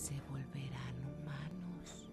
se volverán humanos.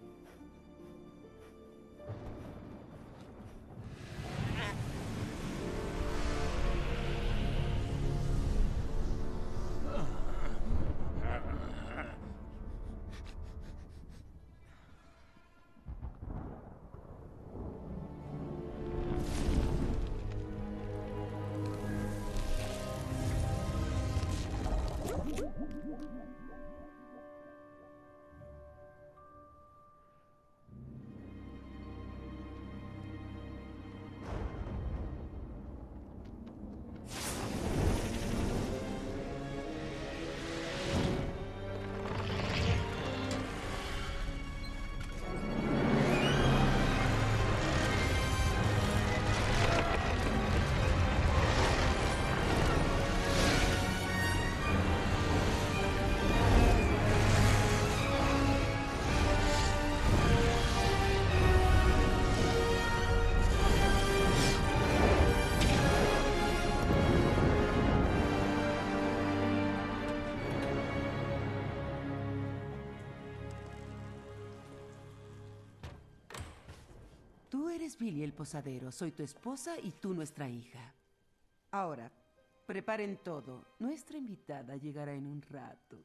Eres Billy el posadero, soy tu esposa y tú nuestra hija. Ahora, preparen todo. Nuestra invitada llegará en un rato.